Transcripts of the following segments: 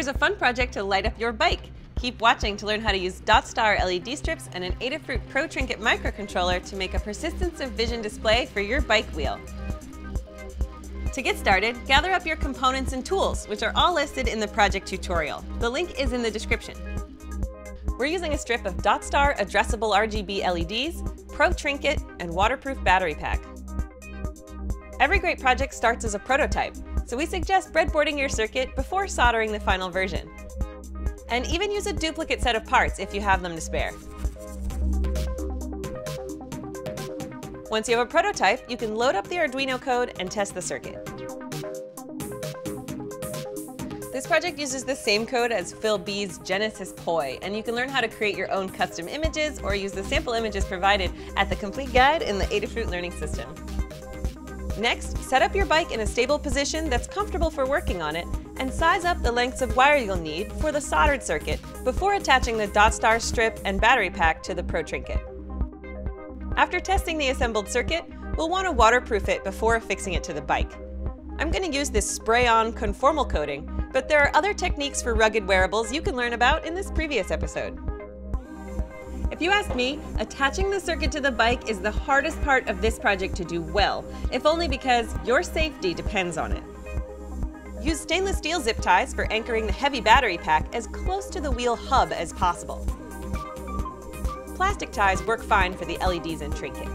Here's a fun project to light up your bike. Keep watching to learn how to use DotStar LED strips and an Adafruit Pro Trinket microcontroller to make a persistence of vision display for your bike wheel. To get started, gather up your components and tools, which are all listed in the project tutorial. The link is in the description. We're using a strip of DotStar addressable RGB LEDs, Pro Trinket, and waterproof battery pack. Every great project starts as a prototype, so we suggest breadboarding your circuit before soldering the final version. And even use a duplicate set of parts if you have them to spare. Once you have a prototype, you can load up the Arduino code and test the circuit. This project uses the same code as Phil B's Genesis Poi, and you can learn how to create your own custom images or use the sample images provided at the complete guide in the Adafruit Learning System. Next, set up your bike in a stable position that's comfortable for working on it, and size up the lengths of wire you'll need for the soldered circuit before attaching the DotStar strip and battery pack to the Pro Trinket. After testing the assembled circuit, we'll want to waterproof it before affixing it to the bike. I'm going to use this spray-on conformal coating, but there are other techniques for rugged wearables you can learn about in this previous episode. If you ask me, attaching the circuit to the bike is the hardest part of this project to do well, if only because your safety depends on it. Use stainless steel zip ties for anchoring the heavy battery pack as close to the wheel hub as possible plastic ties work fine for the LEDs and trinket.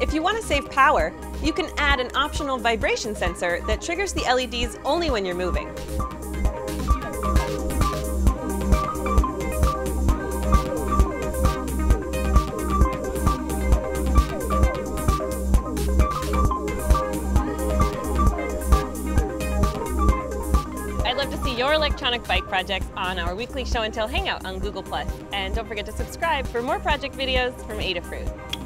If you want to save power, you can add an optional vibration sensor that triggers the LEDs only when you're moving. Your electronic bike projects on our weekly show and tell hangout on Google+. And don't forget to subscribe for more project videos from Adafruit.